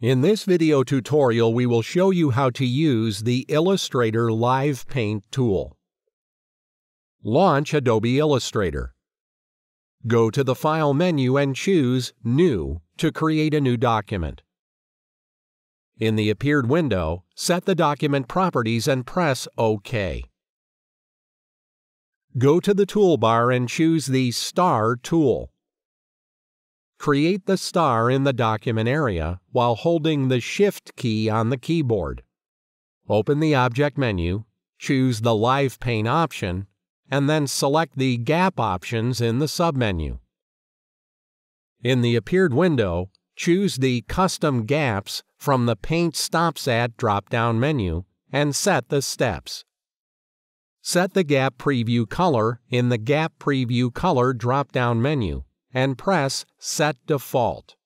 In this video tutorial we will show you how to use the Illustrator Live Paint tool. Launch Adobe Illustrator. Go to the File menu and choose New to create a new document. In the appeared window, set the document properties and press OK. Go to the toolbar and choose the Star tool. Create the star in the document area while holding the Shift key on the keyboard. Open the Object menu, choose the Live Paint option, and then select the Gap options in the submenu. In the appeared window, choose the Custom Gaps from the Paint Stops At drop-down menu and set the steps. Set the Gap Preview color in the Gap Preview Color drop-down menu and press Set Default.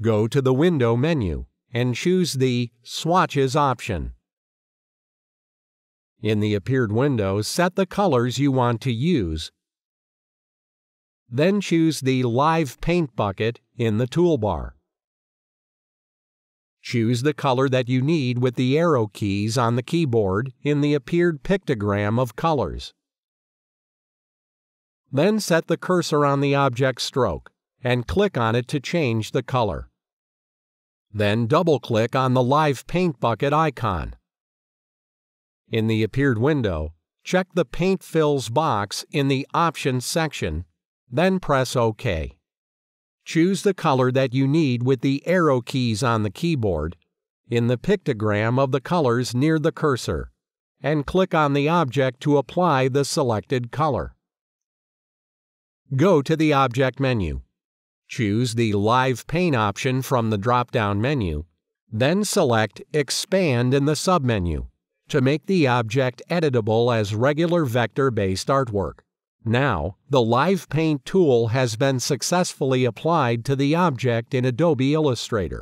Go to the Window menu and choose the Swatches option. In the appeared window, set the colors you want to use. Then choose the Live Paint bucket in the toolbar. Choose the color that you need with the arrow keys on the keyboard in the appeared pictogram of colors. Then set the cursor on the object stroke and click on it to change the color. Then double-click on the Live Paint bucket icon. In the appeared window, check the Paint Fills box in the Options section, then press OK. Choose the color that you need with the arrow keys on the keyboard in the pictogram of the colors near the cursor, and click on the object to apply the selected color. Go to the Object menu. Choose the Live Paint option from the drop-down menu, then select Expand in the submenu to make the object editable as regular vector-based artwork. Now, the Live Paint tool has been successfully applied to the object in Adobe Illustrator.